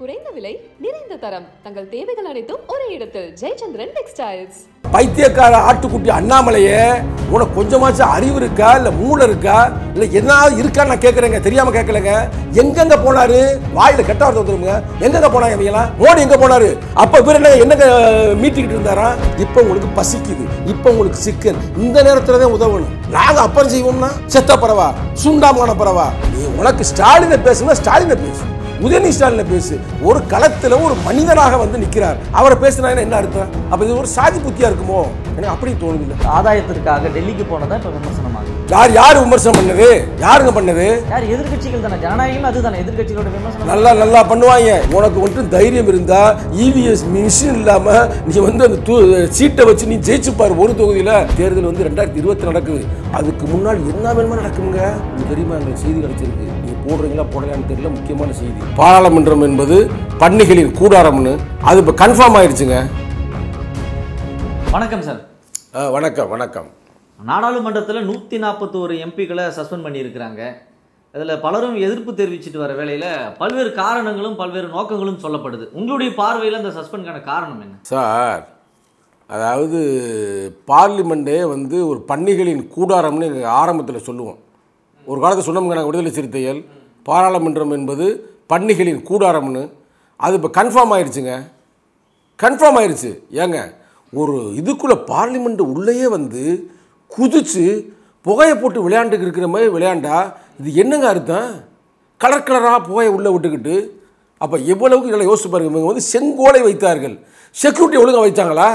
குறைந்த விலை நிறைந்த தரம். தங்கள் தேவைகள் அனைத்தும் ஒரே இடத்தில். ஜெயச்சந்திரன் டெக்ஸ்டைல்ஸ். பைத்தியக்கார ஆட்டுக்குட்டி அண்ணாமலையே உனக்கு கொஞ்சமாச்சும் அறிவு இருக்கா? இல்ல மூளை இருக்கா? இல்ல என்ன இருக்கான்னு நான் கேட்கறேங்க தெரியாம கேட்கலங்க எங்கெங்க போனாரு? வாயில கெட்ட வார்த்தை வந்துருங்க எங்கெங்க போனாங்க இவங்கெல்லாம்? மோடி எங்க போனாரு? அப்ப இவர் என்ன என்னங்க மீட்டிக்கிட்டு இருந்தாரா? இப்ப உங்களுக்கு பசிக்குது. இப்ப உங்களுக்கு சிக்கன் இந்த நேரத்தில் தான் உதவணும். நாங்க அப்புறம் செய்வோம்னா செத்த பறவா சுண்டாமான பறவா நீ உனக்கு ஸ்டாலினை பேசுனா ஸ்டாலினை பேசு. உதயநிதி ஸ்டாலின பேசு. ஒரு களத்துல ஒரு மனிதனாக வந்து நிக்கிறார். அவரை பேசினா என்ன அர்த்தம்? அப்ப இது ஒரு சாதி புத்தியா இருக்குமோ? எனக்கு அப்படி தோணுது ஆதாயத்திற்காக டெல்லிக்கு போனதா இப்ப விமர்சனமாகுது? யார் யார் விமர்சனம் பண்ணது? யாருங்க பண்ணது? யார் எதிர்க்கட்சிகள் தானே? ஜனநாயகம் அதுதானே. எதிர்க்கட்சிகளோட விமர்சனம். நல்லா நல்லா பண்ணுவாங்க. உனக்கு மட்டும் தைரியம் இருந்தா இவிஎஸ் மிஷின் இல்லாம நீ வந்து அந்த சீட்டை வச்சு நீ ஜெயிச்சு பாரு ஒரு தொகுதியில தேர்தல் வந்து ரெண்டாயிரத்தி இருபத்தி நடக்குது. அதுக்கு முன்னாடி என்ன வேணுமா நடக்குங்க தெரியுமா? எங்களுக்கு செய்தி கிடைச்சிருக்கு. போடுறீங்களா போடலான்னு தெரியல. முக்கியமான செய்தி. பாராளுமன்றம் என்பது பன்னிகளின் கூடாரம்னு. அது இப்ப கன்ஃபார்ம் ஆயிடுச்சுங்க. வணக்கம் சார். வணக்கம் வணக்கம். நாடாளுமன்றத்தில் நூற்றி நாற்பத்தோரு எம்பிக்களை சஸ்பெண்ட் பண்ணியிருக்கிறாங்க. அதில் பலரும் எதிர்ப்பு தெரிவிச்சிட்டு வர வேளையில் பல்வேறு காரணங்களும் பல்வேறு நோக்கங்களும் சொல்லப்படுது. உங்களுடைய பார்வையில் அந்த சஸ்பெண்ட்கான காரணம் என்ன? சார் அதாவது பார்லிமெண்ட்டே வந்து ஒரு பன்னிகளின் கூடாரம்னு எங்கள் ஆரம்பத்தில் சொல்லுவோம். ஒரு காலத்தில் சொன்னோம்ங்க நாங்கள் விடுதலை சிறுத்தைகள். பாராளுமன்றம் என்பது பன்னிகளின் கூடாரம்னு. அது இப்போ கன்ஃபார்ம் ஆயிடுச்சுங்க கன்ஃபார்ம் ஆயிடுச்சு ஏங்க ஒரு இதுக்குள்ளே பார்லிமெண்ட் உள்ளேயே வந்து குதிச்சு புகையை போட்டு விளையாண்டுக்கு இருக்கிற மாதிரி விளையாண்டா இது என்னங்க அர்த்தம்? கலர் கலராக புகையை உள்ளே விட்டுக்கிட்டு அப்போ எவ்வளவுக்கு இதெல்லாம் யோசிச்சு பாருங்க இவங்க வந்து செங்கோலை வைத்தார்கள். செக்யூரிட்டி ஒழுங்காக வைத்தாங்களா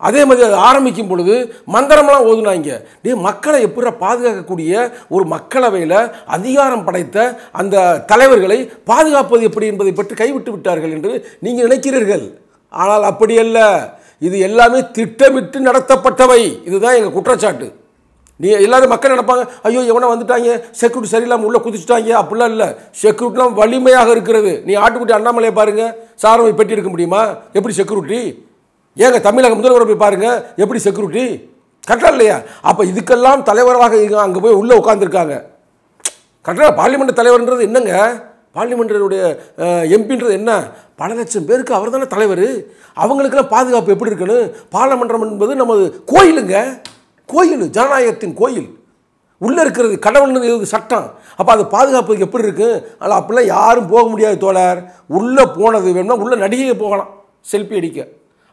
அதே மாதிரி அது ஆரம்பிக்கும் பொழுது மந்திரமெல்லாம் ஓதுனாங்க. டே மக்களை எப்படி பாதுகாக்கக்கூடிய ஒரு மக்களவையில் அதிகாரம் படைத்த அந்த தலைவர்களை பாதுகாப்பது எப்படி என்பதை பற்றி கைவிட்டு விட்டார்கள் என்று நீங்கள் நினைக்கிறீர்கள். ஆனால் அப்படி அல்ல. இது எல்லாமே திட்டமிட்டு நடத்தப்பட்டவை. இதுதான் எங்கள் குற்றச்சாட்டு. நீ எல்லாரும் மக்கள் நினைப்பாங்க ஐயோ எவனை வந்துட்டாங்க செக்யூரிட்டி சரியில்லாமல் உள்ளே குதிச்சுட்டாங்க. அப்படிலாம் இல்லை. செக்யூரிட்டிலாம் வலிமையாக இருக்கிறது. நீ ஆட்டுக்குட்டி அண்ணாமலையை பாருங்கள் சாரவை பெட்டி எடுக்க முடியுமா? எப்படி செக்யூரிட்டி ஏங்க தமிழக முதல்வரை போய் பாருங்க எப்படி செக்யூரிட்டி கரெக்டாக இல்லையா? அப்போ இதுக்கெல்லாம் தலைவராக அங்கே போய் உள்ளே உட்காந்துருக்காங்க கரெக்டாக பார்லிமெண்ட் தலைவர்ன்றது என்னங்க? பார்லிமெண்டருடைய எம்பின்றது என்ன? பல லட்சம் பேருக்கு அவர் தானே தலைவர்? அவங்களுக்கெல்லாம் பாதுகாப்பு எப்படி இருக்கணும்? பார்லிமெண்டம் என்பது நமது கோயிலுங்க. கோயில் ஜனநாயகத்தின் கோயில். உள்ளே இருக்கிறது கடவுள்னு இருக்குது சட்டம். அப்போ அது பாதுகாப்புக்கு எப்படி இருக்குது ஆனால் அப்படிலாம் யாரும் போக முடியாது தோழர். உள்ளே போனது வேணும்னா உள்ளே நடிகை போகலாம். செல்ஃபி அடிக்க.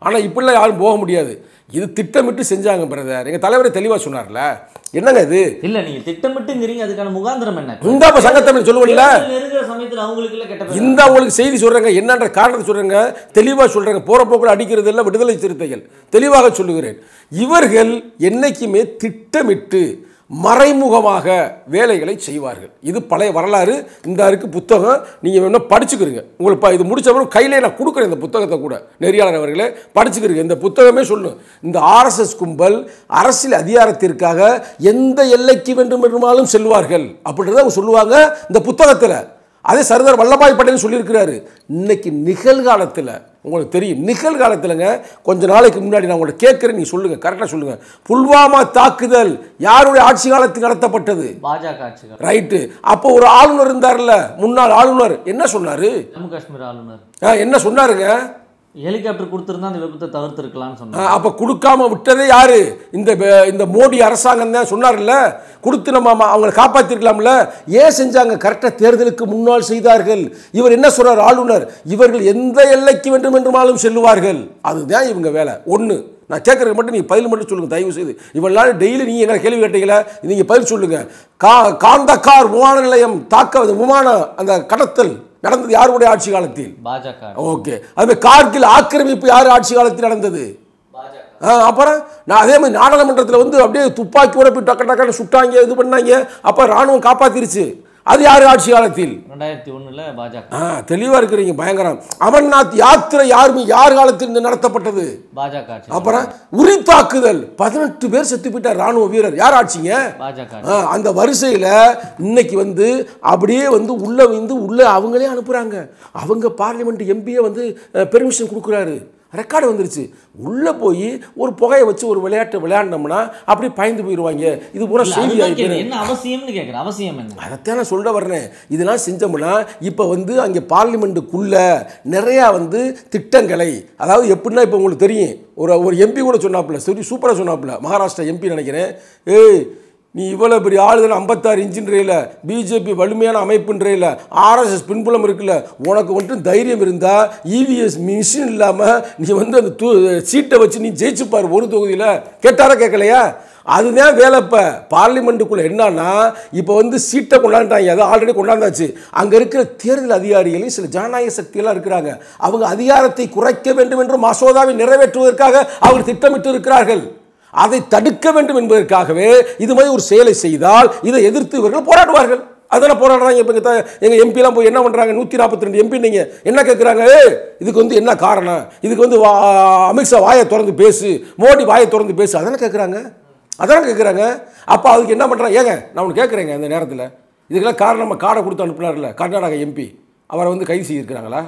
ஆனால் இப்படிலாம் யாரும் போக முடியாது. இது திட்டமிட்டு செஞ்சாங்க பிரதர். எங்கள் தலைவரை தெளிவாக சொன்னார்ல. என்னங்க இது? இல்ல நீங்க திட்டமிட்டுங்கிறீங்க. அதுக்கான முகாந்திரம் என்ன? இந்த அப்ப சங்கத்தமிழ் சொல்லுவீங்களா? நெருங்குற சமயத்தில் அவங்களுக்கு இல்ல கெட்ட. இந்த உங்களுக்கு செய்தி சொல்றேங்க. என்னன்ற காரணத்தை சொல்றேங்க. தெளிவாக சொல்றேங்க. போற போக்குல அடிக்கிறது எல்லாம் விடுதலை சிறுத்தைகள். தெளிவாக சொல்லுகிறேன். இவர்கள் என்னைக்குமே திட்டமிட்டு மறைமுகமாக வேலைகளை செய்வார்கள். இது பழைய வரலாறு. இந்த இருக்கு புத்தகம் நீங்கள் வேணால் படிச்சுக்கிறீங்க உங்களுக்கு ப- இது முடித்தவரும் கையிலே நான் கொடுக்குறேன் இந்த புத்தகத்தை கூட. நெறியாளர் அவர்களே படிச்சுக்கிறீங்க இந்த புத்தகமே சொல்லும் இந்த ஆர்எஸ்எஸ் கும்பல் அரசியல் அதிகாரத்திற்காக எந்த எல்லைக்கு வேண்டும் வேண்டுமென்றாலும் செல்வார்கள் அப்படின்றத அவங்க சொல்லுவாங்க இந்த புத்தகத்தில். அதே சர்தார் வல்லபாய் பட்டேல் சொல்லியிருக்கிறாரு. இன்னைக்கு நிகழ்காலத்தில் உங்களுக்கு தெரியும் நிகழ்காலத்திலங்க கொஞ்ச நாளைக்கு முன்னாடி நான் உங்கள்ட்ட கேட்குறேன் நீங்கள் சொல்லுங்கள் கரெக்டாக சொல்லுங்கள் புல்வாமா தாக்குதல் யாருடைய ஆட்சி காலத்தில் நடத்தப்பட்டது? பாஜக ஆட்சிகள் ரைட்டு. அப்போ ஒரு ஆளுநர் இருந்தார்ல முன்னாள் ஆளுநர் என்ன சொன்னார்? ஜம்மு காஷ்மீர் ஆளுநர். என்ன சொன்னாருங்க? ஹெலிகாப்டர் கொடுத்துருந்தா அந்த விபத்தை தவிர்த்திருக்கலாம்னு சொன்னாங்க. அப்போ கொடுக்காம விட்டதே யாரு? இந்த இந்த மோடி அரசாங்கம் தான் சொன்னார்ல? கொடுத்து நம்ம அவங்களை காப்பாற்றிருக்கலாம்ல ஏன் செஞ்சாங்க? கரெக்டாக தேர்தலுக்கு முன்னால் செய்தார்கள். இவர் என்ன சொல்றார்? ஆளுநர் இவர்கள் எந்த எல்லைக்கு வேண்டும் என்றுமாலும் செல்லுவார்கள். அதுதான் இவங்க வேலை. ஒன்று நான் கேட்கறது மட்டும் நீங்கள் பதில் மட்டும் சொல்லுங்க தயவு செய்து. இவ்வளவு நாள் டெய்லி நீங்கள் என்ன கேள்வி கேட்டீங்களா நீங்கள் பதில் சொல்லுங்க. கா காந்தக்கார் விமான நிலையம் தாக்க விமானம் அந்த கடத்தல் நடந்தது யாருடைய ஆட்சி காலத்தில்? பாஜக. ஓகே. அது கார்கில் ஆக்கிரமிப்பு யார் ஆட்சி காலத்தில் நடந்தது? அப்புறம் நான் அதே மாதிரி நாடாளுமன்றத்தில் வந்து அப்படியே துப்பாக்கியோட போய் டக்கு டக்குன்னு சுட்டாங்க இது பண்ணாங்க. அப்போ ராணுவம் காப்பாத்திருச்சு. அது யார் ஆட்சி காலத்தில்? ரெண்டாயிரத்தி பாஜக. ஆ தெளிவாக இருக்கிறீங்க பயங்கரம். அமர்நாத் யாத்திரை யாருமே யார் காலத்தில் நடத்தப்பட்டது? பாஜக அப்புறம் உரி தாக்குதல் பதினெட்டு பேர் செத்து போயிட்டார் ராணுவ வீரர். யார் ஆட்சிங்க? பாஜக அந்த வரிசையில் இன்னைக்கு வந்து அப்படியே வந்து உள்ளே வந்து உள்ளே அவங்களே அனுப்புகிறாங்க அவங்க பார்லிமெண்ட் எம்பியே வந்து பெர்மிஷன் கொடுக்குறாரு. ரெக்கார்டு வந்துருச்சு. உள்ளே போய் ஒரு புகையை வச்சு ஒரு விளையாட்டு விளையாடினோம்னா அப்படியே பயந்து போயிடுவாங்க இது பூரா செய்தி. என்ன அவசியம்னு கேக்குறேன் அவசியம் என்ன? அதைத்தான் நான் சொல்ல வர்றேன். இதெல்லாம் செஞ்சோம்னா இப்போ வந்து அங்கே பார்லிமெண்ட்டுக்குள்ள நிறையா வந்து திட்டங்களை அதாவது எப்படின்னா இப்போ உங்களுக்கு தெரியும். ஒரு ஒரு எம்பி கூட சொன்னாப்புல சரி சூப்பராக சொன்னாப்புல. மகாராஷ்டிரா எம்பி நினைக்கிறேன். ஏய் நீ இவ்வளோ பெரிய ஆளுதல் ஐம்பத்தாறு இன்ச்சுன்றையில் பிஜேபி வலிமையான அமைப்புன்றையில் ஆர்எஸ்எஸ் பின்புலம் இருக்குல்ல உனக்கு மட்டும் தைரியம் இருந்தால் இவிஎஸ் மிஷின் இல்லாமல் நீ வந்து அந்த தூ சீட்டை வச்சு நீ ஜெயிச்சுப்பார் ஒரு தொகுதியில். கேட்டாரா கேட்கலையா? அதுதான் வேலை இப்போ. பார்லிமெண்ட்டுக்குள்ளே என்னன்னா இப்போ வந்து சீட்டை கொண்டாண்டாங்க அது ஆல்ரெடி கொண்டாந்தாச்சு. அங்கே இருக்கிற தேர்தல் அதிகாரிகளையும் சில ஜனநாயக சக்தியெல்லாம் இருக்கிறாங்க. அவங்க அதிகாரத்தை குறைக்க வேண்டும் என்று மசோதாவை நிறைவேற்றுவதற்காக அவர் திட்டமிட்டு இருக்கிறார்கள் அதை தடுக்க வேண்டும் என்பதற்காகவே இது மாதிரி ஒரு செயலை செய்தால் இதை எதிர்த்து இவர்கள் போராடுவார்கள். அதெல்லாம் போராடுறாங்க. இப்போ எங்கள் எங்கள் எம்பிலாம் போய் என்ன பண்ணுறாங்க நூற்றி நாற்பத்தி ரெண்டு எம்பி நீங்கள் என்ன கேட்குறாங்க இதுக்கு வந்து என்ன காரணம்? இதுக்கு வந்து வா அமித்ஷா வாயை திறந்து பேசு மோடி வாயை திறந்து பேசு. அதெல்லாம் கேட்குறாங்க அதெல்லாம் கேட்குறாங்க அப்போ அதுக்கு என்ன பண்ணுறாங்க ஏங்க நான் ஒன்று கேட்குறேங்க அந்த நேரத்தில். இதுக்கெல்லாம் காரணம் நம்ம காடை கொடுத்து அனுப்புனார்ல கர்நாடகா எம்பி அவரை வந்து கைது செய்திருக்கிறாங்களா?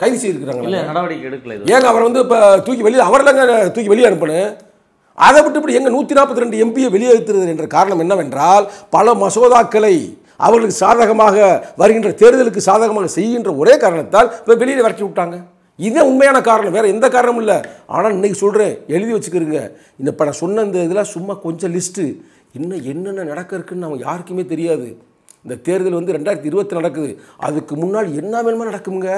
கைது செய்திருக்கிறாங்களா? நடவடிக்கை எடுக்கல ஏங்க அவர் வந்து இப்போ தூக்கி வெளியே அவர்லங்க தூக்கி வெளியே அனுப்பணும். அதை விட்டு இப்படி எங்கள் நூற்றி நாற்பத்தி ரெண்டு எம்பியை வெளியேற்றுறது என்ற காரணம் என்னவென்றால் பல மசோதாக்களை அவர்களுக்கு சாதகமாக வருகின்ற தேர்தலுக்கு சாதகமாக செய்கின்ற ஒரே காரணத்தால் இப்போ வெளியில் விரட்டி விட்டாங்க. இதுதான் உண்மையான காரணம். வேறு எந்த காரணமும் இல்லை. ஆனால் இன்றைக்கி சொல்கிறேன் எழுதி வச்சுக்கிறீங்க இந்த இப்போ நான் சொன்ன இந்த இதெல்லாம் சும்மா கொஞ்சம் லிஸ்ட்டு இன்னும் என்னென்ன நடக்க இருக்குன்னு நம்ம யாருக்குமே தெரியாது. இந்த தேர்தல் வந்து ரெண்டாயிரத்தி இருபத்தி நடக்குது. அதுக்கு முன்னால் என்ன வேணுமா நடக்குங்க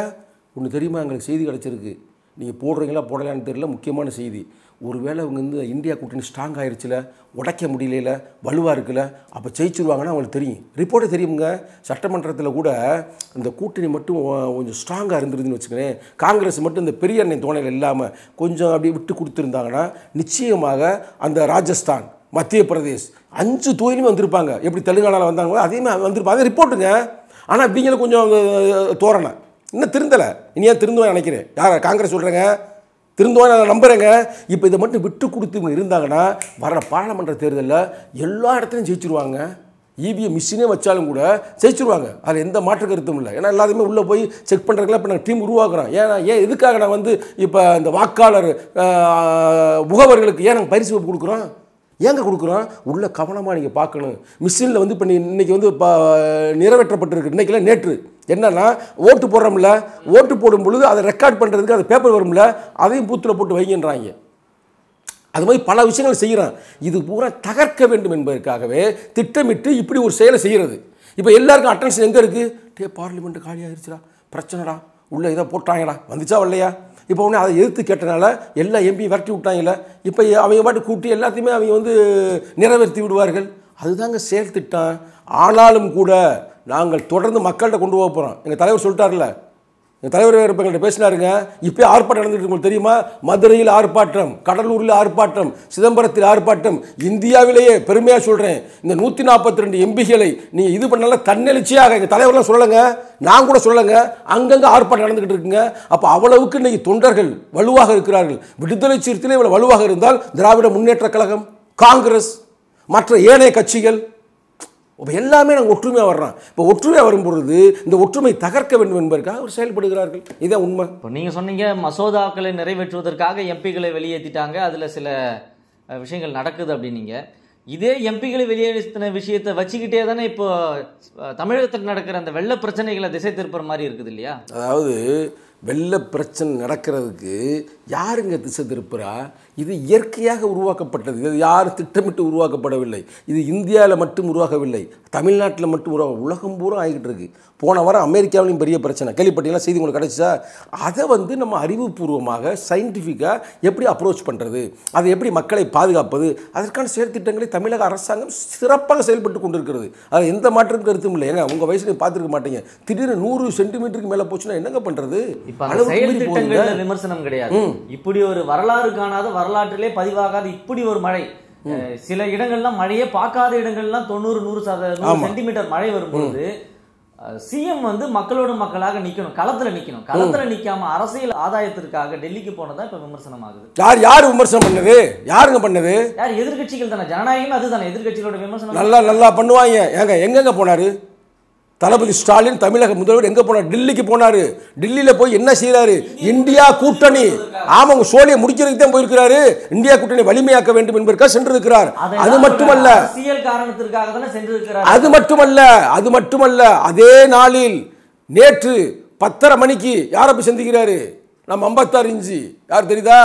ஒன்று தெரியுமா? எங்களுக்கு செய்தி கிடச்சிருக்கு. நீங்கள் போடுறீங்களா? போடலான்னு தெரியல. முக்கியமான செய்தி. ஒருவேளை இவங்க வந்து இந்தியா கூட்டணி ஸ்ட்ராங் ஆயிருச்சுல உடைக்க முடியல வலுவாக இருக்குல்ல அப்போ ஜெயிச்சிருவாங்கன்னு அவங்களுக்கு தெரியும். ரிப்போர்ட்டே தெரியுங்க சட்டமன்றத்தில் கூட இந்த கூட்டணி மட்டும் கொஞ்சம் ஸ்ட்ராங்காக இருந்துருதுன்னு வச்சுக்கிறேன் காங்கிரஸ் மட்டும் இந்த பெரிய அண்ணன் தோணையில் இல்லாமல் கொஞ்சம் அப்படியே விட்டு கொடுத்துருந்தாங்கன்னா நிச்சயமாக அந்த ராஜஸ்தான் மத்திய பிரதேஷ் அஞ்சு தொகுதியுமே வந்திருப்பாங்க. எப்படி தெலுங்கானாவில் வந்தாங்களோ அதே வந்திருப்பாங்க. அதே ரிப்போர்ட்டுங்க ஆனால் இப்படிங்கிற கொஞ்சம் தோரணை. இன்னும் திருந்தலை. இனியா திருந்துவேன் நினைக்கிறேன். யார் காங்கிரஸ் சொல்கிறேங்க திருந்தோம் நான் நம்புகிறேங்க இப்போ இதை மட்டும் விட்டு கொடுத்து இவங்க இருந்தாங்கன்னா வர பாராளுமன்ற தேர்தலில் எல்லா இடத்துலையும் ஜெயிச்சிருவாங்க. இவிஎம் மிஷினே வச்சாலும் கூட ஜெயிச்சிருவாங்க. அதில் எந்த மாற்று கருத்தும் இல்லை. ஏன்னா எல்லாத்தையுமே உள்ளே போய் செக் பண்ணுறதுக்குலாம் இப்போ நாங்கள் டீம் உருவாக்குறோம். ஏன்னா ஏன் எதுக்காக நான் வந்து இப்போ இந்த வாக்காளர் முகவர்களுக்கு ஏன் நாங்கள் பரிசு கொடுக்குறோம்? ஏங்க கொடுக்குறோம் உள்ள கவனமாக நீங்கள் பார்க்கணும். மிஷினில் வந்து இப்போ நீ இன்றைக்கி வந்து இப்போ நிறைவேற்றப்பட்டிருக்கு. இன்றைக்கில நேற்று. என்னன்னா ஓட்டு போடுறோம்ல? ஓட்டு போடும் பொழுது அதை ரெக்கார்ட் பண்ணுறதுக்கு அது பேப்பர் வரும்ல? அதையும் பூத்தில் போட்டு வைங்கன்றாங்க. அது மாதிரி பல விஷயங்கள் செய்கிறான். இது பூரா தகர்க்க வேண்டும் என்பதற்காகவே திட்டமிட்டு இப்படி ஒரு செயலை செய்கிறது. இப்போ எல்லாருக்கும் அட்டென்ஷன் எங்கே இருக்குது டே பார்லிமெண்ட்டு காலியாகிருச்சுடா பிரச்சனைடா. உள்ளே ஏதோ போட்டாங்கடா. வந்துச்சா வரலையா? இப்போ உடனே அதை எதிர்த்து கேட்டனால எல்லா எம்பியும் விரட்டி விட்டாங்கல்ல. இப்போ அவங்க பாட்டு கூட்டி எல்லாத்தையுமே அவங்க வந்து நிறைவேற்றி விடுவார்கள். அதுதாங்க செயல் திட்டம். ஆனாலும் கூட நாங்கள் தொடர்ந்து மக்கள்கிட்ட கொண்டு போக போகிறோம் எங்கள் தலைவர் சொல்லிட்டார்ல தலைவர் வேறு இப்போ எங்கள்கிட்ட பேசினாருங்க. இப்போ ஆர்ப்பாட்டம் நடந்துட்டு உங்களுக்கு தெரியுமா? மதுரையில் ஆர்ப்பாட்டம் கடலூரில் ஆர்ப்பாட்டம் சிதம்பரத்தில் ஆர்ப்பாட்டம் இந்தியாவிலேயே பெருமையாக சொல்கிறேன் இந்த நூற்றி நாற்பத்தி ரெண்டு எம்பிகளை நீங்கள் இது பண்ணால தன்னெழுச்சியாக எங்கள் தலைவர்லாம் சொல்லலைங்க. நான் கூட சொல்லலைங்க. அங்கங்கே ஆர்ப்பாட்டம் நடந்துக்கிட்டு இருக்குங்க. அப்போ அவ்வளவுக்கு இன்னைக்கு தொண்டர்கள் வலுவாக இருக்கிறார்கள். விடுதலை சிறுத்தையில் இவ்வளோ வலுவாக இருந்தால் திராவிட முன்னேற்றக் கழகம் காங்கிரஸ் மற்ற ஏனைய கட்சிகள் இப்போ எல்லாமே நாங்கள் ஒற்றுமையாக வர்றோம். இப்போ ஒற்றுமையாக வரும்பொழுது இந்த ஒற்றுமை தகர்க்க வேண்டும் என்பதற்காக அவர் செயல்படுகிறார்கள். இதான் உண்மை. இப்போ நீங்க சொன்னீங்க மசோதாக்களை நிறைவேற்றுவதற்காக எம்பிகளை வெளியேற்றிட்டாங்க. அதுல சில விஷயங்கள் நடக்குது அப்படின்னீங்க. இதே எம்பிகளை வெளியேற்றின விஷயத்தை வச்சுக்கிட்டே தானே இப்போ தமிழகத்தில் நடக்கிற அந்த வெள்ள பிரச்சனைகளை திசை திருப்புற மாதிரி இருக்குது இல்லையா? அதாவது வெள்ள பிரச்சனை நடக்கிறதுக்கு யாருங்க திசை திருப்புறா? இது இயற்கையாக உருவாக்கப்பட்டது. இது யாரும் திட்டமிட்டு உருவாக்கப்படவில்லை? இது இந்தியாவில் மட்டும் உருவாகவில்லை. தமிழ்நாட்டில் மட்டும் உருவாக உலகம் பூரா ஆகிட்டு இருக்கு. போன வாரம் அமெரிக்காவிலையும் பெரிய பிரச்சனை. கேள்விப்பட்டீங்களா? செய்தி உங்களுக்கு கிடைச்சா அதை வந்து நம்ம அறிவுபூர்வமாக சயின்டிஃபிக்காக எப்படி அப்ரோச் பண்ணுறது அதை எப்படி மக்களை பாதுகாப்பது? அதற்கான செயற்திட்டங்களை தமிழக அரசாங்கம் சிறப்பாக செயல்பட்டு கொண்டிருக்கிறது. அது எந்த மாற்றம் கருத்தும் இல்லை. ஏங்க உங்கள் வயசுல பார்த்துருக்க மாட்டீங்க. திடீர்னு நூறு சென்டிமீட்டருக்கு மேலே போச்சுன்னா என்னங்க பண்ணுறது இப்ப அந்த செயல் திட்டங்கள்ல விமர்சனம் கிடையாது. இப்படி ஒரு வரலாறு காணாத வரலாற்றிலே பதிவாகாத இப்படி ஒரு மழை. சில இடங்கள்லாம் மழையே பார்க்காத இடங்கள்லாம் தொண்ணூறு நூறு சத நூறு சென்டிமீட்டர் மழை வரும்போது சிஎம் வந்து மக்களோட மக்களாக நிக்கணும் களத்துல நிக்கணும். களத்துல நிக்காம அரசியல் ஆதாயத்திற்காக டெல்லிக்கு போனதா இப்ப விமர்சனம் ஆகுது யார் யார் விமர்சனம் பண்ணது? யாருங்க பண்ணது? யார் எதிர்க்கட்சிகள் தானே? ஜனநாயகம் அதுதானே எதிர்க்கட்சிகளோட விமர்சனம் நல்லா நல்லா பண்ணுவாங்க. ஏங்க எங்கெங்க போனார்? தளபதி ஸ்டாலின் தமிழக முதல்வர் எங்க போனார்? டெல்லிக்கு போனாரு. டெல்லியில போய் என்ன செய்யறாரு இந்தியா கூட்டணி. ஆமாங்க சோழியை முடிக்கிறதுக்கு தான் போயிருக்கிறாரு. இந்தியா கூட்டணி வலிமையாக்க வேண்டும் என்பதற்காக சென்றிருக்கிறார். அது மட்டுமல்ல. அது மட்டுமல்ல. அது மட்டுமல்ல. அதே நாளில் நேற்று பத்தரை மணிக்கு யாரை போய் சந்திக்கிறாரு? நம்ம ஐம்பத்தாறு இன்ச்சு. யார் தெரியுதா?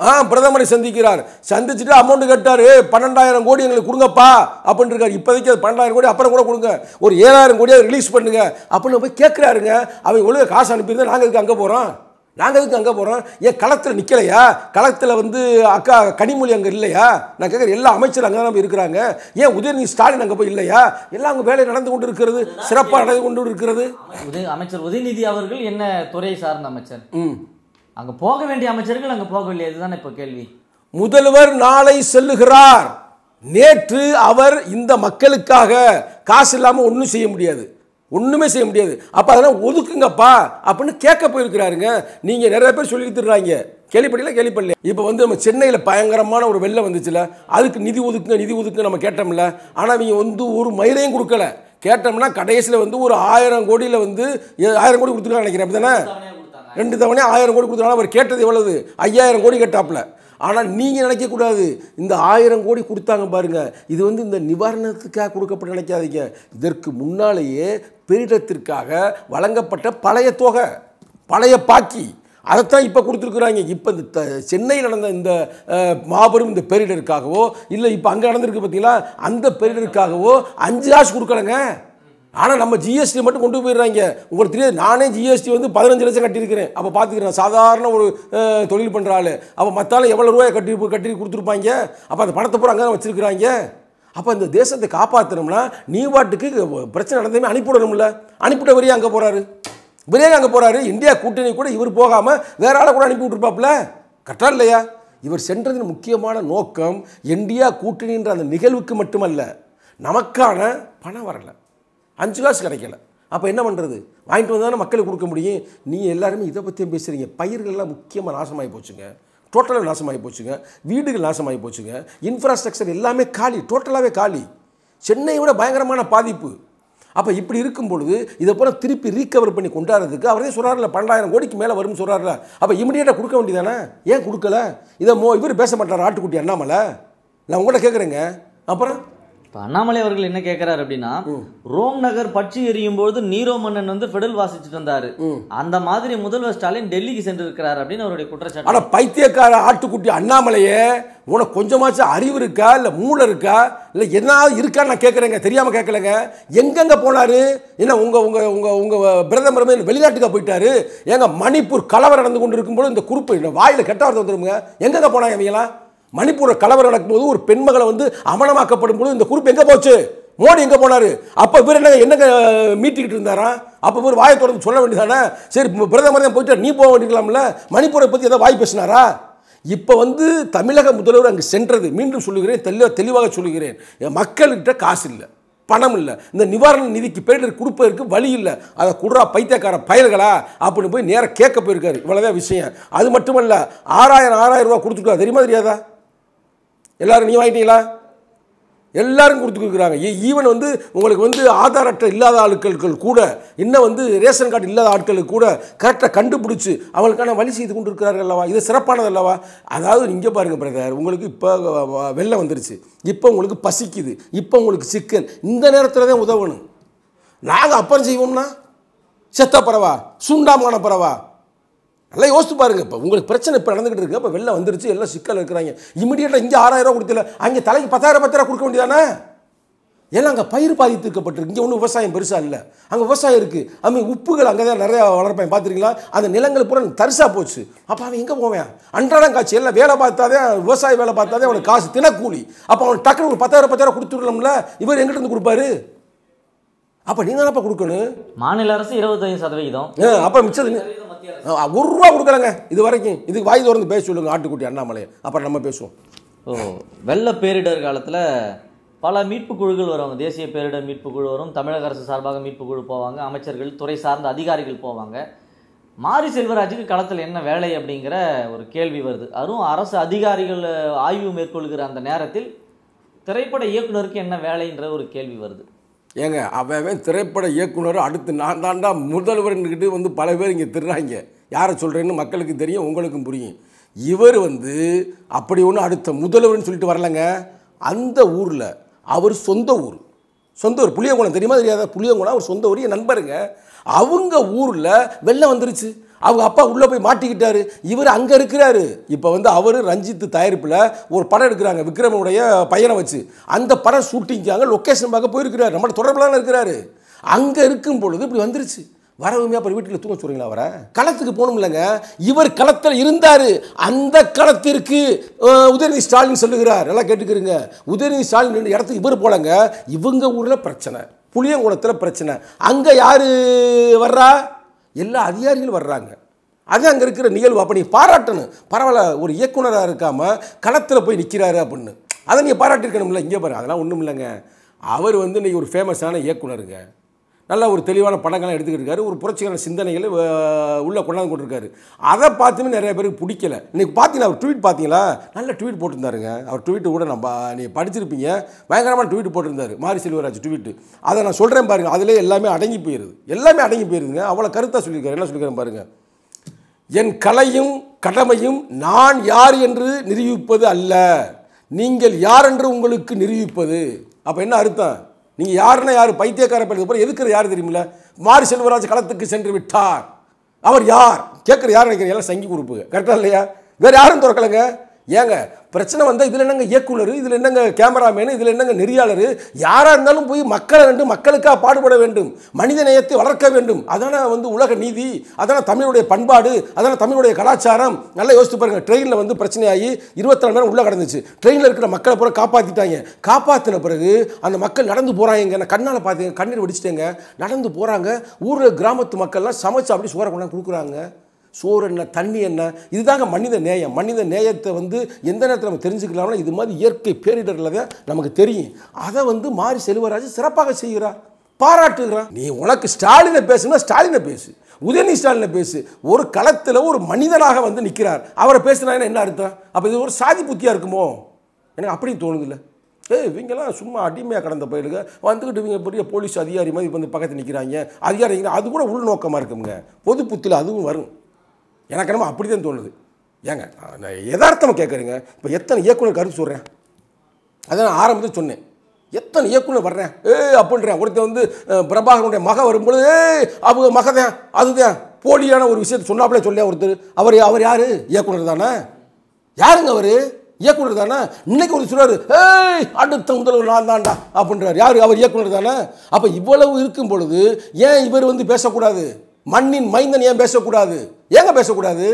ஆ பிரதமரை சந்திக்கிறார். சந்திச்சுட்டு அமௌண்ட் கேட்டாரு. பன்னெண்டாயிரம் கோடி எங்களுக்கு கொடுங்கப்பா அப்படின்னு இருக்காரு. இப்போதைக்கு அது பன்னெண்டாயிரம் கோடி அப்புறம் கூட கொடுங்க. ஒரு ஏழாயிரம் கோடியை ரிலீஸ் பண்ணுங்க. அப்படின்னு போய் கேட்குறாருங்க அவங்க ஒழுங்கு காசு அனுப்பியிருந்தா நாங்கள் இதுக்கு அங்கே போகிறோம் நாங்கள் எதுக்கு அங்கே போகிறோம் ஏன் களத்தில் நிற்கலையா களத்தில் வந்து அக்கா கனிமொழி அங்கே இல்லையா? நான் கேட்குறேன் எல்லா அமைச்சர் அங்கே தான் இருக்கிறாங்க. ஏன் உதயநிதி ஸ்டாலின் அங்கே போய் இல்லையா? எல்லாம் அங்கே வேலை நடந்து கொண்டு இருக்கிறது சிறப்பாக நடந்து கொண்டு இருக்கிறது. அமைச்சர் உதயநிதி அவர்கள் என்ன துறையை சார்ந்த அமைச்சர்? ம். அங்கே போக வேண்டிய அமைச்சர்கள் அங்கே போகவில்லை இதுதான் இப்போ கேள்வி? முதல்வர் நாளை செல்லுகிறார். நேற்று அவர் இந்த மக்களுக்காக காசு இல்லாமல் ஒன்றும் செய்ய முடியாது. ஒன்றுமே செய்ய முடியாது. அப்போ அதெல்லாம் ஒதுக்குங்கப்பா அப்படின்னு கேட்க போயிருக்கிறாருங்க. நீங்கள் நிறைய பேர் சொல்லி தர்றாங்க கேள்விப்படல கேள்விப்படல. இப்போ வந்து நம்ம சென்னையில் பயங்கரமான ஒரு வெள்ளம் வந்துச்சுல அதுக்கு நிதி ஒதுக்குங்க நிதி ஒதுக்குங்க நம்ம கேட்டோம்ல. ஆனால் இவங்க வந்து ஒரு மயிலையும் கொடுக்கல. கேட்டோம்னா கடைசியில் வந்து ஒரு ஆயிரம் கோடியில் வந்து ஏ- ஆயிரம் கோடி கொடுத்துருக்காங்க நினைக்கிறேன். அப்படி தானே ரெண்டு தவணை ஆயிரம் கோடி கொடுத்தனால அவர் கேட்டது எவ்வளவு? ஐயாயிரம் கோடி கேட்டாப்புல. ஆனால் நீங்கள் நினைக்கக்கூடாது. இந்த ஆயிரம் கோடி கொடுத்தாங்க பாருங்கள் இது வந்து இந்த நிவாரணத்துக்காக கொடுக்கப்பட்ட நினைக்காதீங்க. இதற்கு முன்னாலேயே பெரிடத்திற்காக வழங்கப்பட்ட பழைய தொகை பழைய பாக்கி. அதைத்தான் இப்போ கொடுத்துருக்குறாங்க. இப்போ இந்த த சென்னையில் நடந்த இந்த மாபெரும் இந்த பேரிடருக்காகவோ இல்லை இப்போ அங்கே நடந்திருக்கு பார்த்தீங்களா அந்த பேரிடருக்காகவோ அஞ்சு காசு கொடுக்கலங்க. ஆனால் நம்ம ஜிஎஸ்டி மட்டும் கொண்டு போயிடுறாங்க. உங்களுக்கு தெரியாது நானே ஜிஎஸ்டி வந்து பதினஞ்சு லட்சம் கட்டியிருக்கிறேன். அப்போ பார்த்துக்கிறேன் சாதாரண ஒரு தொழில் பண்ணுற ஆள். அப்போ மற்றாலும் எவ்வளோ ரூபாய் கட்டி கட்டி கொடுத்துருப்பாங்க? அப்போ அந்த பணத்தை பூரா அங்கே வச்சுருக்கிறாங்க. வச்சிருக்கிறாங்க அப்போ இந்த தேசத்தை காப்பாற்றணும்னா நீ பாட்டுக்கு பிரச்சனை நடந்ததுமே அனுப்பிவிடணும்ல. அனுப்பிட்ட வரையும் அங்கே போகிறாரு இவரே அங்கே போகிறாரு இந்தியா கூட்டணி கூட இவர் போகாமல் வேற ஆளை கூட அனுப்பி விட்டுருப்பாப்புல. கரெக்டாக இல்லையா? இவர் சென்றதின் முக்கியமான நோக்கம் இந்தியா கூட்டணின்ற அந்த நிகழ்வுக்கு மட்டுமல்ல நமக்கான பணம் வரல. அஞ்சு காசு கிடைக்கல. அப்போ என்ன பண்ணுறது வாங்கிட்டு வந்தாலும் மக்களுக்கு கொடுக்க முடியும். நீங்கள் எல்லாருமே இதை பற்றியும் பேசுகிறீங்க பயிர்கள்லாம் முக்கியமாக நாசமாகி போச்சுங்க. டோட்டலாக நாசமாகி போச்சுங்க. வீடுகள் நாசமாகி போச்சுங்க. இன்ஃப்ராஸ்ட்ரக்சர் எல்லாமே காலி. டோட்டலாகவே காலி. சென்னையை விட பயங்கரமான பாதிப்பு. அப்போ இப்படி இருக்கும் பொழுது இதை போல திருப்பி ரீகவர் பண்ணி கொண்டாடுறதுக்கு அவரே சொல்கிறார்ல பன்னெண்டாயிரம் கோடிக்கு மேலே வரும்னு சொல்கிறார்ல அப்போ இமிடியேட்டாக கொடுக்க வேண்டியதானே? ஏன் கொடுக்கல? இதை மோ இவர் பேச மாட்டார் ஆட்டுக்குட்டி அண்ணாமலை. நான் உங்கள்கிட்ட கேட்குறேங்க அப்புறம்? இப்ப அண்ணாமலை அவர்கள் என்ன கேட்கிறாரு அப்படின்னா ரோம் நகர் பற்றி எரியும் பொழுது நீரோ மன்னன் வந்து ஃபெடல் வாசிச்சுட்டு வந்தாரு. அந்த மாதிரி முதல்வர் ஸ்டாலின் டெல்லிக்கு சென்றிருக்கிறார் அப்படின்னு அவருடைய குற்றச்சாட்டு. ஆனால் பைத்தியக்கார ஆட்டுக்குட்டி அண்ணாமலையே உனக்கு கொஞ்சமாச்சும் அறிவு இருக்கா இல்லை மூளை இருக்கா இல்லை என்ன இருக்கான்னு நான் கேட்குறேங்க தெரியாமல் கேட்கலங்க எங்கெங்க போனாரு? என்ன உங்கள் உங்கள் உங்கள் உங்கள் பிரதமர் வெளிநாட்டுக்கா போயிட்டாரு? ஏங்க மணிப்பூர் கலவரம் நடந்து கொண்டு இருக்கும்போது இந்த குரூப்பு இந்த வாயில் கெட்ட வார்த்தை வந்துருங்க எங்கெங்க போனாங்க இவங்களாம் மணிப்பூர் கலவரம் நடக்கும்போது ஒரு பெண்மகளை வந்து அவமானமாக்கப்படும் போது இந்த குரூப் எங்கே போச்சு? மோடி எங்கே போனார்? அப்போ இவர் என்ன என்னங்க மீட்டிக்கிட்டு இருந்தாரா? அப்போ இவர் வாயை தொடர்ந்து சொல்ல வேண்டியதானே? சரி பிரதமர் தான் போயிட்டு நீ போக வேண்டியிருக்கலாம்ல மணிப்பூரை பற்றி ஏதாவது வாய் பேசினாரா? இப்போ வந்து தமிழக முதல்வர் அங்கே சென்றது. மீண்டும் சொல்லுகிறேன் தெளிவாக தெளிவாக சொல்லுகிறேன். என் மக்கள்கிட்ட காசு இல்லை பணம் இல்லை. இந்த நிவாரண நிதிக்கு பேரிடர் கொடுப்பதற்கு வழி இல்லை. அதை குடுறா பைத்தியக்கார பயல்களா? அப்படின்னு போய் நேராக கேட்க போயிருக்காரு. இவ்வளோதான் விஷயம். அது மட்டுமல்ல ஆறாயிரம் ஆறாயிரம் ரூபா கொடுத்துருக்கா தெரியுமா தெரியாதா? எல்லாரும் நீ வாங்கிட்டீங்களா? எல்லாரும் கொடுத்துருக்குறாங்க ஈவன் e- வந்து உங்களுக்கு வந்து ஆதார் அட்டை இல்லாத ஆட்களுக்கு கூட இன்னும் வந்து ரேஷன் கார்டு இல்லாத ஆட்களுக்கு கூட கரெக்டாக கண்டுபிடிச்சி அவங்களுக்கான வழி செய்து கொண்டு இருக்கிறார்கள் அல்லவா? இது சிறப்பானது அல்லவா? அதாவது இங்கே பாருங்கள் பிரதர் உங்களுக்கு இப்போ வெள்ளம் வந்துருச்சு. இப்போ உங்களுக்கு பசிக்குது. இப்போ உங்களுக்கு சிக்கல். இந்த நேரத்தில் தான் உதவணும். நாங்கள் அப்புறம் செய்வோம்னா செத்த பறவா சுண்டாமான பறவா நல்லா யோசிச்சு பாருங்க. இப்போ உங்களுக்கு பிரச்சனை இப்போ நடந்துகிட்டு இருக்கு. இப்போ வெளில வந்துருச்சு. எல்லாம் சிக்கல் இருக்கிறாங்க. இமிடியேட்டாக இங்கே ஆறாயிரம் ரூபா கொடுத்துல அங்கே தலைக்கு பத்தாயிரம் பத்தாயிரம் கொடுக்க வேண்டியதானே? ஏன்னா அங்கே பயிர் பாதித்திருக்கப்பட்டிருக்கு. இங்கே ஒன்றும் விவசாயம் பெருசாக இல்லை. அங்கே விவசாயம் இருக்குது அதுமாதிரி உப்புகள் அங்கே தான் நிறையா வளர்ப்பேன். பார்த்துருக்கீங்களா அந்த நிலங்கள் பூரா தரிசாக போச்சு. அப்போ அவன் எங்கே போவேன்? அன்றாடம் காட்சி எல்லாம் வேலை பார்த்தாதே விவசாய வேலை பார்த்தாதே அவனுக்கு காசு தினக்கூலி. அப்போ அவன் டக்குனு ஒரு பத்தாயிரம் பத்தாயிரம் கொடுத்துடலாம்ல? இவர் எங்கிட்ட இருந்து கொடுப்பாரு? அப்போ நீ தானப்பா கொடுக்கணும்? மாநில அரசு இருபத்தைந்து சதவிகிதம் ஆ, அப்போ மிச்சது ஒரு ரூபா கொடுக்குறாங்க இது வரைக்கும் இதுக்கு வாய் திறந்து பேச சொல்லுங்க ஆட்டுக்குட்டி அண்ணாமலை அப்புறம் நம்ம பேசுவோம். ஓ வெள்ள பேரிடர் காலத்தில் பல மீட்பு குழுக்கள் வருவாங்க தேசிய பேரிடர் மீட்பு குழு வரும். தமிழக அரசு சார்பாக மீட்பு குழு போவாங்க. அமைச்சர்கள் துறை சார்ந்த அதிகாரிகள் போவாங்க. மாரி செல்வராஜுக்கு களத்தில் என்ன வேலை அப்படிங்கிற ஒரு கேள்வி வருது. அதுவும் அரசு அதிகாரிகள் ஆய்வு மேற்கொள்கிற அந்த நேரத்தில் திரைப்பட இயக்குனருக்கு என்ன வேலைன்ற ஒரு கேள்வி வருது. ஏங்க அவன் திரைப்பட இயக்குனர் அடுத்து நான் தாண்டா முதல்வர்கிட்ட வந்து பல பேர் இங்கே திருறாங்க. யாரை சொல்கிறேன்னு மக்களுக்கு தெரியும் உங்களுக்கும் புரியும். இவர் வந்து அப்படி ஒன்று அடுத்த முதல்வர்னு சொல்லிட்டு வரலங்க. அந்த ஊரில் அவர் சொந்த ஊர். சொந்த ஊர். புளியங்குளம் தெரியுமா தெரியாத? புளியங்குளம் அவர் சொந்த ஊர். என் நண்பருங்க. அவங்க ஊரில் வெள்ளம் வந்துருச்சு. அவங்க அப்பா உள்ளே போய் மாட்டிக்கிட்டாரு. இவர் அங்கே இருக்கிறாரு. இப்போ வந்து அவர் ரஞ்சித் தயாரிப்பில் ஒரு படம் எடுக்கிறாங்க விக்ரமனுடைய பையனை வச்சு. அந்த படம் ஷூட்டிங்காக லொக்கேஷன் பார்க்க போயிருக்கிறார். நம்மளோட தொடர்பிலான இருக்கிறாரு. அங்கே இருக்கும் பொழுது இப்படி வந்துருச்சு. வரவுமே அப்புறம் வீட்டில் தூங்க சொல்றீங்களா வர களத்துக்கு போகணும் இல்லைங்க இவர் களத்தில் இருந்தார். அந்த களத்திற்கு உதயநிதி ஸ்டாலின் சொல்லுகிறார். நல்லா கேட்டுக்கிறீங்க. உதயநிதி ஸ்டாலின் ரெண்டு இடத்துக்கு இவர் போலங்க. இவங்க ஊரில் பிரச்சனை. புளியங்குளத்தில் பிரச்சனை. அங்கே யார் வர்றா? எல்லா அதிகாரிகளும் வர்றாங்க. அது அங்கே இருக்கிற நிகழ்வு. அப்போ நீ பாராட்டணும். பரவாயில்ல ஒரு இயக்குனராக இருக்காமல் களத்தில் போய் நிற்கிறாரு அப்படின்னு. அதை நீங்கள் பாராட்டிருக்கணும்ல இங்கே பாரு. அதெல்லாம் ஒன்றும் இல்லைங்க அவர் வந்து இன்றைக்கி ஒரு ஃபேமஸான இயக்குனருங்க. நல்ல ஒரு தெளிவான படங்கள்லாம் எடுத்துக்கிட்டு இருக்காரு. ஒரு புரட்சிகர சிந்தனைகளை உள்ளே உள்ள கொண்டாந்து கொண்டிருக்காரு. அதை பார்த்துமே நிறைய பேருக்கு பிடிக்கல. இன்னைக்கு பார்த்தீங்களா அவர் ட்வீட் பார்த்தீங்களா? நல்ல ட்வீட் போட்டிருந்தாருங்க. அவர் ட்வீட்டு கூட நம்ம நீங்கள் படிச்சிருப்பீங்க. பயங்கரமான ட்வீட் போட்டிருந்தாரு. மாரி செல்வராஜ் ட்வீட்டு. அதை நான் சொல்கிறேன் பாருங்கள் அதிலே எல்லாமே அடங்கி போயிருது. எல்லாமே அடங்கி போயிருதுங்க. அவ்வளோ கருத்தாக சொல்லியிருக்காரு. என்ன சொல்லிக்கிறேன் பாருங்கள் என் கலையும் கடமையும் நான் யார் என்று நிரூபிப்பது அல்ல. நீங்கள் யார் என்று உங்களுக்கு நிரூபிப்பது. அப்போ என்ன அர்த்தம்? நீங்கள் யாருன்னா யார்? பைத்தியக்கார பள்ளி அப்புறம் எதுக்குறது யார் தெரியுமில்ல? மாரி செல்வராஜ் களத்துக்கு சென்று விட்டார். அவர் யார்? கேட்குற யார் நினைக்கிறீங்க? எல்லாம் சங்கி கொடுப்புங்க. கரெக்டாக இல்லையா? வேறு யாரும் திறக்கலைங்க? ஏங்க பிரச்சனை வந்தால் இதில் என்னங்க இயக்குனர் இதில் என்னங்க கேமராமேனு இதில் என்னங்க நெறியாளர்? யாராக இருந்தாலும் போய் மக்களை வேண்டும் மக்களுக்காக பாடுபட வேண்டும். மனித நேயத்தை வளர்க்க வேண்டும். அதான வந்து உலக நீதி அதான தமிழுடைய பண்பாடு அதான தமிழுடைய கலாச்சாரம். நல்லா யோசித்து பாருங்க ட்ரெயினில் வந்து பிரச்சனையாகி இருபத்தி நாலு நேரம் உள்ளே கிடந்துச்சு. ட்ரெயினில் இருக்கிற மக்களை பூரா காப்பாற்றிட்டாங்க காப்பாற்றின பிறகு அந்த மக்கள் நடந்து போகிறாங்க நான் கண்ணால் பார்த்தீங்க கண்ணீர் வெடிச்சிட்டேங்க. நடந்து போகிறாங்க ஊரில் கிராமத்து மக்கள்லாம் சமைச்சு அப்படி சோறை கொண்டாந்து கொடுக்குறாங்க. சோறு என்ன தண்ணி என்ன இதுதாங்க மனித நேயம். மனித நேயத்தை வந்து எந்த நேரத்தில் நம்ம தெரிஞ்சுக்கலாம்னா இது மாதிரி இயற்கை பேரிடரில் தான் நமக்கு தெரியும். அதை வந்து மாரி செல்வராஜ் சிறப்பாக செய்கிறார். பாராட்டுகிறார். நீ உனக்கு ஸ்டாலினை பேசுனா ஸ்டாலினை பேசு. உதயநிதி ஸ்டாலினை பேசு. ஒரு களத்தில் ஒரு மனிதனாக வந்து நிற்கிறார் அவரை பேசுனாங்கன்னா என்ன அர்த்தம்? அப்போ இது ஒரு சாதி புத்தியாக இருக்குமோ? எனக்கு அப்படி தோணுதில்ல. ஏய் இவங்கெல்லாம் சும்மா அடிமையாக கடந்த பயிலுங்க. வந்துக்கிட்டு இவங்க பெரிய போலீஸ் அதிகாரி மாதிரி வந்து பக்கத்தில் நிற்கிறாங்க அதிகாரிங்க அது கூட உள்நோக்கமாக இருக்குங்க பொது புத்தியில் அதுவும் வரும். எனக்கு என்னமோ அப்படி தான் தோணுது. ஏங்க நான் யதார்த்தமாக கேட்குறேங்க இப்போ எத்தனை இயக்குனர் கருத்து சொல்கிறேன் அதை நான் ஆரம்பத்தில் சொன்னேன். எத்தனை இயக்குனர் வர்றேன்? ஏ அப்படின்றேன் ஒருத்தன் வந்து பிரபாகரனுடைய மக வரும்பொழுது ஏ அவங்க மகதான் அதுதான் போலியான ஒரு விஷயத்தை சொன்னாப்புல சொல்லியா ஒருத்தர். அவர் அவர் யார்? இயக்குனர் தானே? யாருங்க அவர்? இயக்குனர் தானே? இன்னைக்கு ஒரு சொல்றாரு ஏய் அடுத்த முதல்வர் நான் தான்டா அப்படின்றார். யார்? அவர் இயக்குனர் தானே? அப்போ இவ்வளவு இருக்கும் பொழுது ஏன் இவர் வந்து பேசக்கூடாது? மண்ணின் மைந்தன் ஏன் பேசக்கூடாது? ஏங்க பேசக்கூடாது?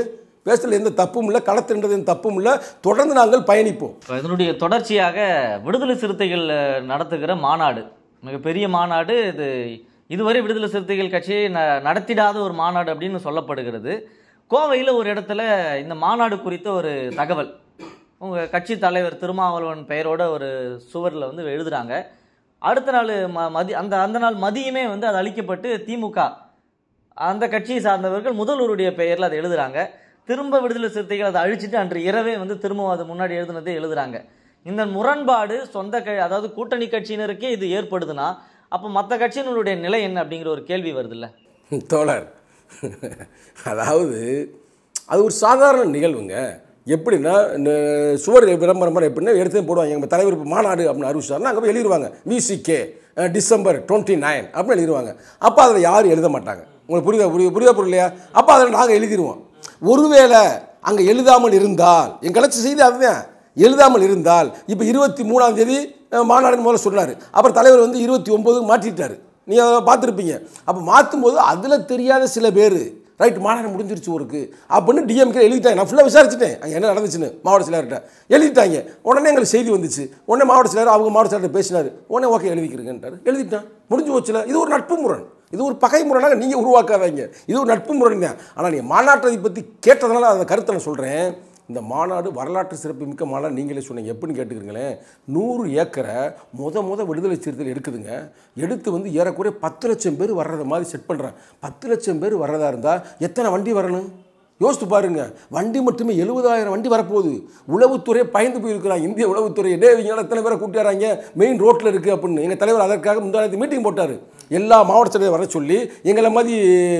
பேசுறதுல எந்த தப்பும் இல்லை களத்துன்றது எந்த தப்பும் இல்லை. தொடர்ந்து நாங்கள் பயணிப்போம். இதனுடைய தொடர்ச்சியாக விடுதலை சிறுத்தைகள் நடத்துகிற மாநாடு. மிகப்பெரிய மாநாடு இது. இதுவரை விடுதலை சிறுத்தைகள் கட்சியை ந நடத்திடாத ஒரு மாநாடு அப்படின்னு சொல்லப்படுகிறது. கோவையில் ஒரு இடத்துல இந்த மாநாடு குறித்த ஒரு தகவல். உங்கள் கட்சி தலைவர் திருமாவளவன் பெயரோட ஒரு சுவரில் வந்து எழுதுறாங்க. அடுத்த நாள் ம மதி அந்த அந்த நாள் மதியமே வந்து அது அழிக்கப்பட்டு திமுக அந்த கட்சியை சார்ந்தவர்கள் முதல்வருடைய பெயரில் அதை எழுதுகிறாங்க திரும்ப விடுதலை சிறுத்தைகள் அதை அழிச்சிட்டு அன்று இரவே வந்து திரும்ப அது முன்னாடி எழுதுனதே எழுதுறாங்க. இந்த முரண்பாடு சொந்த க அதாவது கூட்டணி கட்சியினருக்கே இது ஏற்படுதுன்னா அப்போ மற்ற கட்சியினருடைய நிலை என்ன அப்படிங்கிற ஒரு கேள்வி வருதுல்ல? தோழர் அதாவது அது ஒரு சாதாரண நிகழ்வுங்க. எப்படின்னா இந்த சுவர் விளம்பரம் மாதிரி எப்படின்னா எடுத்து போடுவாங்க. எங்கள் தலைவர் மாநாடு அப்படின்னு அறிவிச்சாருன்னா அங்கே போய் எழுதிடுவாங்க விசிகே டிசம்பர் டுவெண்ட்டி நைன் அப்படின்னு எழுதிடுவாங்க அப்போ அதில் யாரும் எழுத மாட்டாங்க. உங்களுக்கு புரியுதா? புரியுது புரியுதா புரியலையா அப்போ அதில் நாங்கள் எழுதிடுவோம் ஒருவேளை அங்கே எழுதாமல் இருந்தால் என் கலைச்சி செய்தி அதுதான். எழுதாமல் இருந்தால் இப்போ இருபத்தி மூணாம் தேதி மாநாடுன்னு முதல்ல சொன்னார். அப்புறம் தலைவர் வந்து இருபத்தி ஒம்போதுக்கு மாற்றிட்டார். நீங்கள் பார்த்துருப்பீங்க. அப்போ மாற்றும்போது அதில் தெரியாத சில பேர் ரைட் மாநாடு முடிஞ்சிருச்சு ஒருக்கு அப்படின்னு டிஎம்கே எழுதிட்டாங்க. நான் ஃபுல்லாக விசாரிச்சிட்டேன். அங்கே என்ன நடந்துச்சுன்னு மாவட்ட செயலர்கிட்ட எழுதிட்டாங்க. உடனே எங்களுக்கு செய்தி வந்துச்சு. உடனே மாவட்ட செயலர் அவங்க மாவட்ட செயலர்கிட்ட பேசினார். உடனே ஓகே எழுதிக்கிறேங்கன்றார் எழுதிட்டான். முடிஞ்சு போச்சுல. இது ஒரு நட்பு முரண். இது ஒரு பகை முறைனால நீங்கள் உருவாக்காதீங்க. இது ஒரு நட்பு முறைங்க தான். ஆனால் நீங்கள் மாநாட்டை பற்றி கேட்டதுனால அந்த கருத்தை நான் சொல்கிறேன் இந்த மாநாடு வரலாற்று சிறப்புமிக்க மாநாடு நீங்களே சொன்னீங்க. எப்படின்னு கேட்டுக்கிறீங்களேன். நூறு ஏக்கரை முத முத விடுதலை சிறுத்தைகள் எடுக்குதுங்க. எடுத்து வந்து ஏறக்குறைய பத்து லட்சம் பேர் வர்றத மாதிரி செட் பண்ணுறேன் பத்து லட்சம் பேர் வர்றதா இருந்தால் எத்தனை வண்டி வரணும்? யோசித்து பாருங்க. வண்டி மட்டுமே எழுபதாயிரம் வண்டி வரப்போகுது. உளவுத்துறை பயந்து போயிருக்கிறாங்க. இந்திய உளவுத்துறை. டே இவங்க எத்தனை பேரை கூட்டியாராங்க? மெயின் ரோட்டில் இருக்குது அப்படின்னு. எங்கள் தலைவர் அதற்காக முந்தானத்து மீட்டிங் போட்டார். எல்லா மாவட்ட வர சொல்லி எங்களை மாதிரி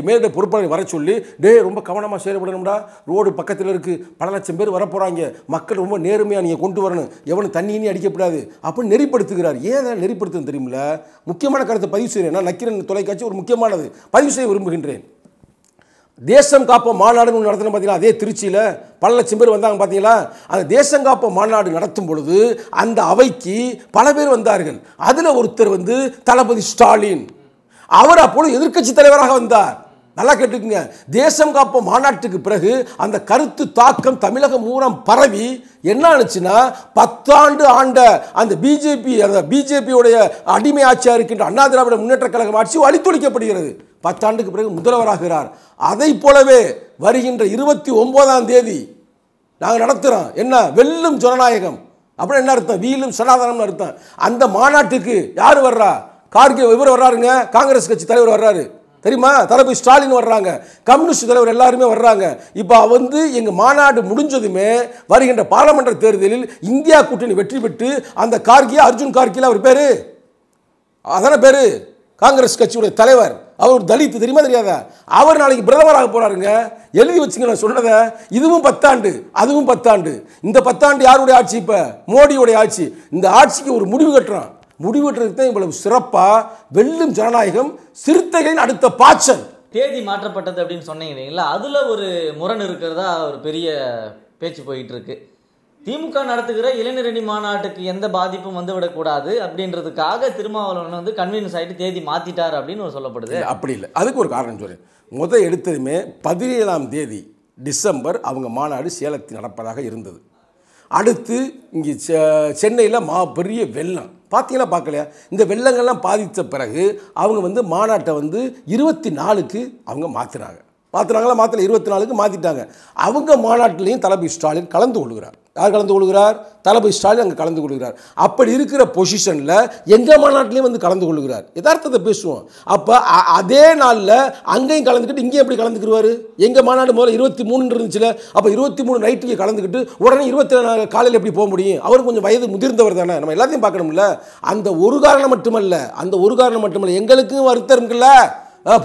மேலிட பொறுப்பாளர் வர சொல்லி டே ரொம்ப கவனமாக செயல்படணும்டா. ரோடு பக்கத்தில் இருக்குது பல லட்சம் பேர் வர போகிறாங்க மக்கள் ரொம்ப நேர்மையாக நீங்கள் கொண்டு வரணும். எவனும் தண்ணி அடிக்கப்படாது அப்படின்னு நெறிப்படுத்துகிறார். ஏன் நெறிப்படுத்துன்னு தெரியுமில்ல? முக்கியமான கருத்தை பதிவு செய்கிறேன் நான் நக்கிரன் தொலைக்காட்சி ஒரு முக்கியமானது. பதிவு செய்ய விரும்புகின்றேன். தேசம் காப்போம் மாநாடுன்னு ஒன்று நடத்தின பார்த்தீங்களா அதே திருச்சியில் பல லட்சம் பேர் வந்தாங்க பார்த்தீங்களா அந்த தேசம் காப்போம் மாநாடு நடத்தும் பொழுது அந்த அவைக்கு பல பேர் வந்தார்கள். அதில் ஒருத்தர் வந்து தளபதி ஸ்டாலின். அவர் அப்பொழுது எதிர்க்கட்சி தலைவராக வந்தார். நல்லா கேட்டுக்குங்க. தேசம் காப்போம் மாநாட்டுக்கு பிறகு அந்த கருத்து தாக்கம் தமிழகம் மூலம் பரவி என்ன ஆனுச்சுன்னா பத்தாண்டு ஆண்ட அந்த பிஜேபி அந்த பிஜேபியுடைய அடிமை ஆட்சியாக இருக்கின்ற அண்ணா திராவிட முன்னேற்ற கழகம் ஆட்சி அழித்தொழிக்கப்படுகிறது பத்தாண்டுக்கு பிறகு முதல்வராகிறார். அதை போலவே வருகின்ற இருபத்தி ஒன்பதாம் தேதி நாங்கள் நடத்துகிறோம் என்ன? வெல்லும் ஜனநாயகம். அப்படின்னு என்ன அர்த்தம்? வீலும் சனாதனம்னு அர்த்தம். அந்த மாநாட்டுக்கு யார் வர்றா? கார்கே இவர் வர்றாருங்க காங்கிரஸ் கட்சி தலைவர் வர்றாரு. தெரியுமா? தளபதி ஸ்டாலின் வர்றாங்க. கம்யூனிஸ்ட் தலைவர் எல்லாருமே வர்றாங்க. இப்போ வந்து எங்கள் மாநாடு முடிஞ்சதுமே வருகின்ற பாராளுமன்ற தேர்தலில் இந்தியா கூட்டணி வெற்றி பெற்று அந்த கார்கியா அர்ஜுன் கார்கேல அவர் பேர்? அதான பேர்? காங்கிரஸ் கட்சியுடைய தலைவர். அவர் தலித்து தலித் தெரியுமா தெரியாதா? அவர் நாளைக்கு பிரதமராக போறாருங்க. எழுதி வச்சுங்க நான் சொன்னதை. இதுவும் பத்தாண்டு அதுவும் பத்தாண்டு. இந்த பத்தாண்டு யாருடைய ஆட்சி இப்போ? மோடியுடைய ஆட்சி. இந்த ஆட்சிக்கு ஒரு முடிவு கட்டுறான். முடிவு கட்டுறதுக்கு தான் இவ்வளவு சிறப்பா வெல்லும் ஜனநாயகம் சிறுத்தைகளின் அடுத்த பாய்ச்சல். தேதி மாற்றப்பட்டது அப்படின்னு சொன்னீங்க இல்லைங்களா? அதுல ஒரு முரண் இருக்கிறதா ஒரு பெரிய பேச்சு போயிட்டு இருக்கு திமுக நடத்துகிற இளைஞரணி மாநாட்டுக்கு எந்த பாதிப்பும் வந்து விடக்கூடாது அப்படின்றதுக்காக திருமாவளவன் வந்து கன்வீனியன்ஸ் ஆயிட்டு தேதி மாத்திட்டார் அப்படின்னு ஒரு சொல்லப்படுது. அப்படி இல்லை. அதுக்கு ஒரு காரணம் சொல்றேன் முத எடுத்ததுமே பதினேழாம் தேதி டிசம்பர் அவங்க மாநாடு சேலத்தில் நடப்பதாக இருந்தது. அடுத்து இங்கே சென்னையில் மா பெரிய வெள்ளம். பார்த்தீங்களா பார்க்கலையா? இந்த வெள்ளங்கள்லாம் பாதித்த பிறகு அவங்க வந்து மாநாட்டை வந்து இருபத்தி நாலுக்கு அவங்க மாற்றினாங்க மாற்றினாங்களா மாற்றல இருபத்தி நாலுக்கு மாற்றிட்டாங்க அவங்க மாநாட்டிலையும் தளபதி ஸ்டாலின் கலந்து கொள்கிறார். யார் கலந்து கொள்கிறார்? தளபதி ஸ்டாலின் அங்கே கலந்து கொள்கிறார். அப்படி இருக்கிற பொசிஷனில் எங்கள் மாநாட்டிலையும் வந்து கலந்து கொள்கிறார்? யதார்த்தத்தை பேசுவோம். அப்போ அ- அதே நாளில் அங்கேயும் கலந்துக்கிட்டு இங்கேயும் எப்படி கலந்துக்கிடுவார் எங்கள் மாநாடு முதல்ல இருபத்தி மூணு இருந்துச்சுல அப்போ இருபத்தி மூணு நைட்டுக்கு கலந்துக்கிட்டு உடனே இருபத்தி நாலு காலையில் எப்படி போக முடியும்? அவர் கொஞ்சம் வயது முதிர்ந்தவர் தானே. நம்ம எல்லாத்தையும் பார்க்கணும்ல. அந்த ஒரு காரணம் மட்டுமல்ல. அந்த ஒரு காரணம் மட்டுமல்ல. எங்களுக்கும் வருத்தம் இருக்குல்ல.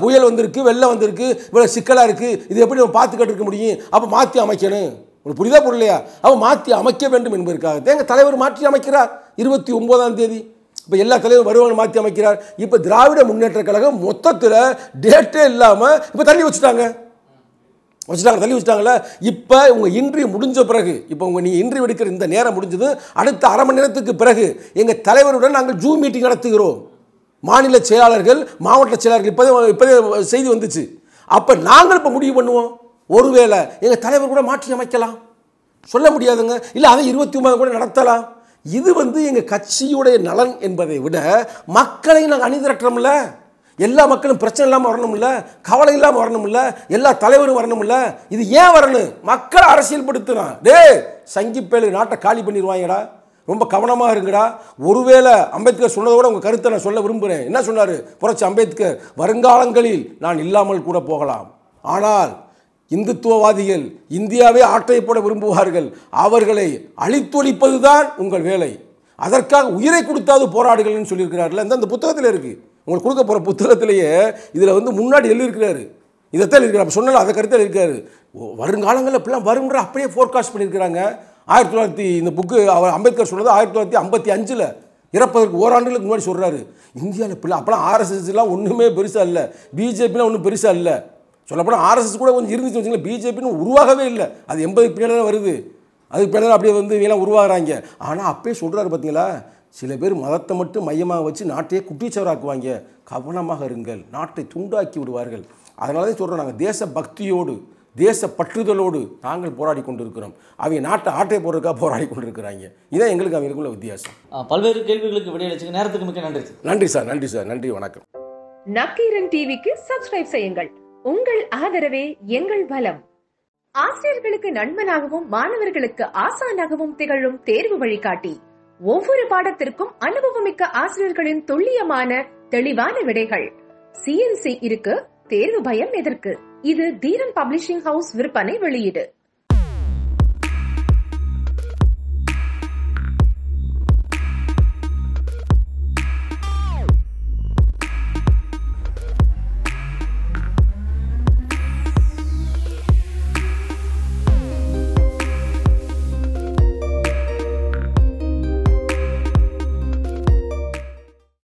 புயல் வந்திருக்கு வெள்ளம் வந்திருக்கு இவ்வளோ சிக்கலாக இருக்குது இது எப்படி நம்ம பார்த்துக்கிட்டு இருக்க முடியும்? அப்போ மாற்றி அமைக்கணும். உங்களுக்கு புரிதா புரியலையா? அப்போ மாற்றி அமைக்க வேண்டும் என்பதற்காக. தேங்க தலைவர் மாற்றி அமைக்கிறார். இருபத்தி ஒம்போதாம் தேதி. இப்போ எல்லா தலைவரும் வருவாங்க மாற்றி அமைக்கிறார். இப்போ திராவிட முன்னேற்ற கழகம் மொத்தத்தில் டேட்டே இல்லாமல் இப்போ தள்ளி வச்சுட்டாங்க. வச்சுட்டாங்க தள்ளி வச்சுட்டாங்கல்ல? இப்போ உங்கள் இன்ட்ரி முடிஞ்ச பிறகு இப்போ உங்கள் நீங்கள் இன்ட்ரி எடுக்கிற இந்த நேரம் முடிஞ்சது அடுத்த அரை மணி நேரத்துக்கு பிறகு எங்கள் தலைவருடன் நாங்கள் ஜூம் மீட்டிங் நடத்துகிறோம். மாநில செயலாளர்கள் மாவட்ட செயலாளர்கள் இப்போதே இப்போதே செய்தி வந்துச்சு. அப்போ நாங்கள் இப்போ முடிவு பண்ணுவோம். ஒருவேளை எங்கள் தலைவர் கூட மாற்றி அமைக்கலாம். சொல்ல முடியாதுங்க. இல்லை அதை இருபத்தி ஒன்பது கூட நடத்தலாம். இது வந்து எங்கள் கட்சியுடைய நலன் என்பதை விட மக்களை நாங்கள் அணிதிரட்டுறோம்ல எல்லா மக்களும் பிரச்சனை இல்லாமல் வரணும்ல. கவலை இல்லாமல் வரணும்ல. எல்லா தலைவரும் வரணும்ல. இது ஏன் வரணும்? மக்களை அரசியல்படுத்தணும் டேய் சங்கிப்பேலு நாட்டை காலி பண்ணிடுவாங்கடா ரொம்ப கவனமாக இருங்கடா. ஒருவேளை அம்பேத்கர் சொன்னதை விட உங்கள் கருத்தை நான் சொல்ல விரும்புகிறேன் என்ன சொன்னார்? புரட்சி அம்பேத்கர் வருங்காலங்களில் நான் இல்லாமல் கூட போகலாம். ஆனால் இந்துத்துவவாதிகள் இந்தியாவே ஆட்டை போட விரும்புவார்கள். அவர்களை அழித்தொழிப்பதுதான் உங்கள் வேலை. அதற்காக உயிரை கொடுத்தாது போராடுகள்னு சொல்லியிருக்கிறார்கள் அந்த அந்த புத்தகத்தில் இருக்குது உங்களுக்கு கொடுக்க போகிற புத்தகத்திலேயே இதில் வந்து முன்னாடி எழுதியிருக்கிறாரு. இதைத்தான் இருக்கிறார் சொன்னாலும் அதை கருத்தில் இருக்காரு ஓ, வருங்காலங்களில் இப்படிலாம் வரும்ன்ற அப்படியே ஃபோர்காஸ்ட் பண்ணியிருக்கிறாங்க. ஆயிரத்தி தொள்ளாயிரத்தி இந்த புக்கு அவர் அம்பேத்கர் சொன்னது ஆயிரத்தி தொள்ளாயிரத்தி ஐம்பத்தி அஞ்சில் இறப்பதற்கு ஓராண்டுகளுக்கு முன்னாடி சொல்கிறாரு இந்தியாவில் பிள்ளை அப்போலாம் ஆர்எஸ்எஸ்லாம் ஒன்றுமே பெருசாக இல்லை. பிஜேபிலாம் ஒன்றும் பெருசாக இல்லை. சொல்லப்போனால் ஆர்எஸ்எஸ் கூட கொஞ்சம் இருந்துச்சு வச்சுங்களேன் பிஜேபின்னு உருவாகவே இல்லை. அது எண்பதுக்கு பின்னாடி தான் வருது. அதுக்கு பின்னாடி அப்படியே வந்து இவங்கெல்லாம் உருவாகிறாங்க. ஆனால் அப்பயே சொல்கிறாரு பார்த்தீங்களா சில பேர் மதத்தை மட்டும் மையமாக வச்சு நாட்டையே குட்டிச்சவராக்குவாங்க. கவனமாக இருங்கள். நாட்டை துண்டாக்கி விடுவார்கள். அதனால தான் சொல்கிறோம் நாங்கள் தேச பக்தியோடு தேச பற்றுதலோடு நாங்கள் போராடி கொண்டிருக்கிறோம். அவங்க நாட்டை ஆட்டை போடுறதுக்காக போராடி கொண்டிருக்கிறாங்க. இதான் எங்களுக்கு அவங்களுக்குள்ள வித்தியாசம். பல்வேறு கேள்விகளுக்கு விடையளிச்சுங்க நேரத்துக்கு மிக்க நன்றி நன்றி சார் நன்றி சார் நன்றி வணக்கம். நக்கீரன் டிவிக்கு சப்ஸ்கிரைப் செய்யுங்கள். உங்கள் ஆதரவே எங்கள் பலம் ஆசிரியர்களுக்கு நண்பனாகவும் மாணவர்களுக்கு ஆசானாகவும் திகழும் தேர்வு வழிகாட்டி. ஒவ்வொரு பாடத்திற்கும் அனுபவமிக்க ஆசிரியர்களின் துல்லியமான தெளிவான விடைகள். சிஎன்சி இருக்கு தேர்வு பயம் எதற்கு? இது தீரன் பப்ளிஷிங் ஹவுஸ் விற்பனை வெளியீடு.